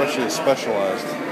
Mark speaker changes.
Speaker 1: Especially specialized.